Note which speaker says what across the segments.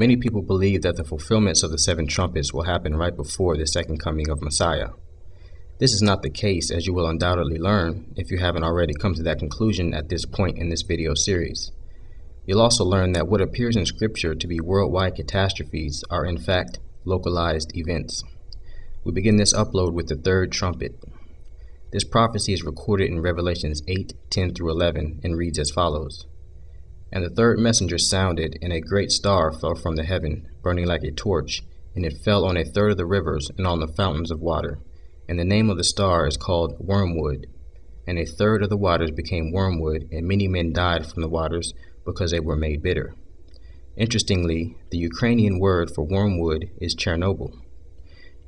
Speaker 1: Many people believe that the fulfillments of the seven trumpets will happen right before the second coming of Messiah. This is not the case, as you will undoubtedly learn if you haven't already come to that conclusion at this point in this video series. You'll also learn that what appears in Scripture to be worldwide catastrophes are in fact localized events. We begin this upload with the third trumpet. This prophecy is recorded in Revelations 8 10 through 11 and reads as follows And the third messenger sounded, and a great star fell from the heaven, burning like a torch, and it fell on a third of the rivers and on the fountains of water. And the name of the star is called Wormwood. And a third of the waters became wormwood, and many men died from the waters because they were made bitter. Interestingly, the Ukrainian word for wormwood is Chernobyl.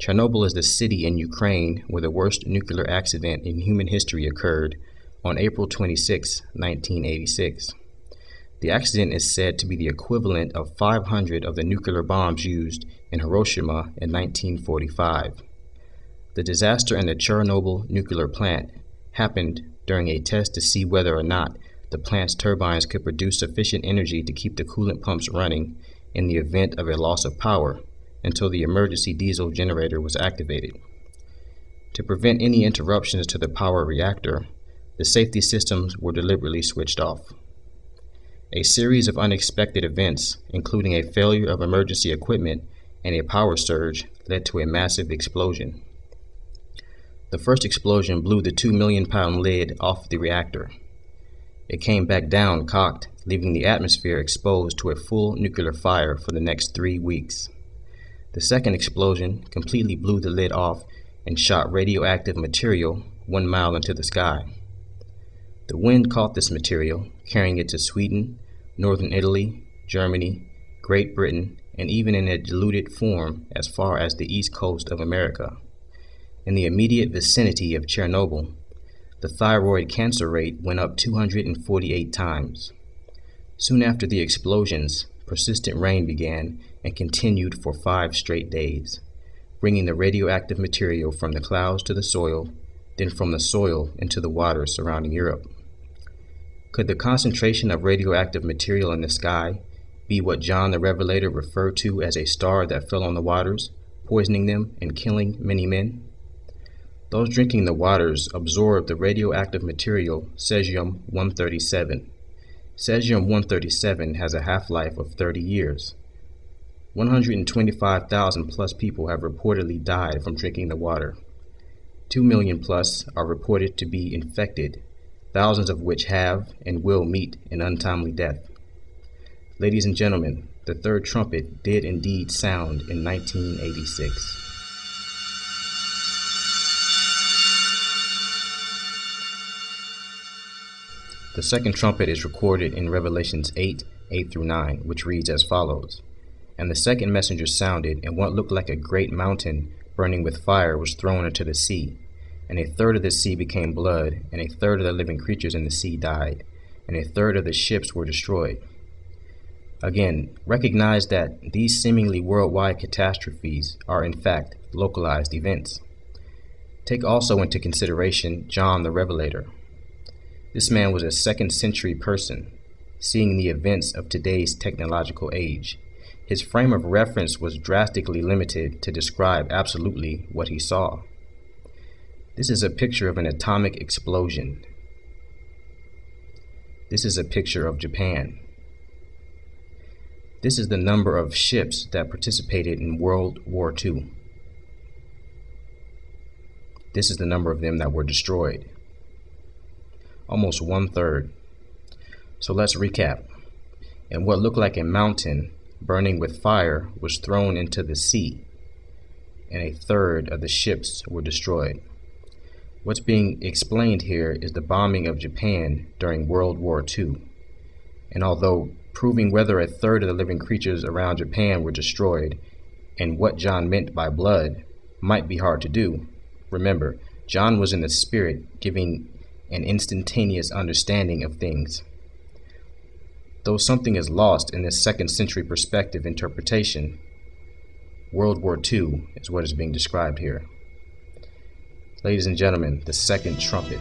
Speaker 1: Chernobyl is the city in Ukraine where the worst nuclear accident in human history occurred on April 26, 1986. The accident is said to be the equivalent of 500 of the nuclear bombs used in Hiroshima in 1945. The disaster in the Chernobyl nuclear plant happened during a test to see whether or not the plant's turbines could produce sufficient energy to keep the coolant pumps running in the event of a loss of power until the emergency diesel generator was activated. To prevent any interruptions to the power reactor, the safety systems were deliberately switched off. A series of unexpected events, including a failure of emergency equipment and a power surge, led to a massive explosion. The first explosion blew the 2 million pound lid off the reactor. It came back down cocked, leaving the atmosphere exposed to a full nuclear fire for the next three weeks. The second explosion completely blew the lid off and shot radioactive material one mile into the sky. The wind caught this material, carrying it to Sweden, northern Italy, Germany, Great Britain, and even in a diluted form as far as the east coast of America. In the immediate vicinity of Chernobyl, the thyroid cancer rate went up 248 times. Soon after the explosions, persistent rain began and continued for five straight days, bringing the radioactive material from the clouds to the soil, then from the soil into the water surrounding Europe. Could the concentration of radioactive material in the sky be what John the Revelator referred to as a star that fell on the waters, poisoning them and killing many men? Those drinking the waters absorbed the radioactive material cesium-137. Cesium-137 has a half-life of 30 years. 125,000 plus people have reportedly died from drinking the water. 2 million plus are reported to be infected, thousands of which have and will meet an untimely death. Ladies and gentlemen, the third trumpet did indeed sound in 1986. The second trumpet is recorded in Revelations 8 8 through 9, which reads as follows And the second messenger sounded, and what looked like a great mountain burning with fire was thrown into the sea. And a third of the sea became blood, and a third of the living creatures in the sea died, and a third of the ships were destroyed. Again, recognize that these seemingly worldwide catastrophes are in fact localized events. Take also into consideration John the Revelator, this man was a second century person, seeing the events of today's technological age. His frame of reference was drastically limited to describe absolutely what he saw. This is a picture of an atomic explosion. This is a picture of Japan. This is the number of ships that participated in World War II. This is the number of them that were destroyed almost one third. So let's recap. And what looked like a mountain burning with fire was thrown into the sea, and a third of the ships were destroyed. What's being explained here is the bombing of Japan during World War II. And although proving whether a third of the living creatures around Japan were destroyed and what John meant by blood might be hard to do, remember, John was in the spirit giving an instantaneous understanding of things. Though something is lost in this second century perspective interpretation, World War II is what is being described here. Ladies and gentlemen, the second trumpet.